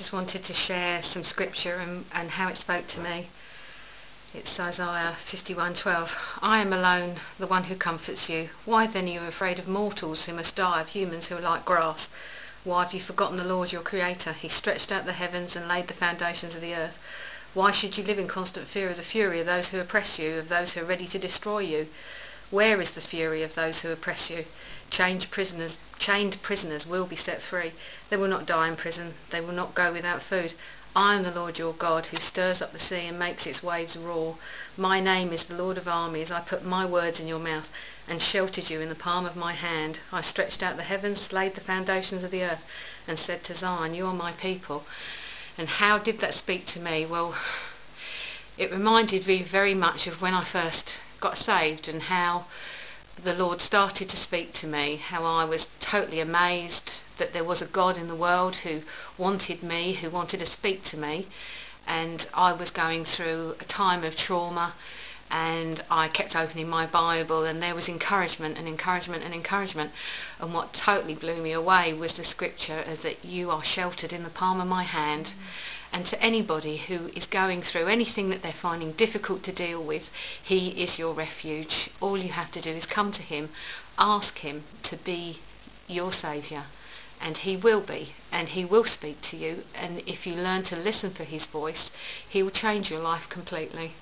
just wanted to share some scripture and, and how it spoke to me. It's Isaiah 51:12. I am alone, the one who comforts you. Why then are you afraid of mortals who must die, of humans who are like grass? Why have you forgotten the Lord your Creator? He stretched out the heavens and laid the foundations of the earth. Why should you live in constant fear of the fury of those who oppress you, of those who are ready to destroy you? Where is the fury of those who oppress you? Chained prisoners, chained prisoners will be set free. They will not die in prison. They will not go without food. I am the Lord your God, who stirs up the sea and makes its waves roar. My name is the Lord of armies. I put my words in your mouth and sheltered you in the palm of my hand. I stretched out the heavens, laid the foundations of the earth, and said to Zion, You are my people. And how did that speak to me? Well, it reminded me very much of when I first got saved and how the Lord started to speak to me, how I was totally amazed that there was a God in the world who wanted me, who wanted to speak to me. And I was going through a time of trauma and I kept opening my Bible and there was encouragement and encouragement and encouragement. And what totally blew me away was the scripture is that you are sheltered in the palm of my hand. Mm-hmm and to anybody who is going through anything that they're finding difficult to deal with, He is your refuge. All you have to do is come to Him, ask Him to be your Saviour, and He will be, and He will speak to you. And if you learn to listen for His voice, He will change your life completely.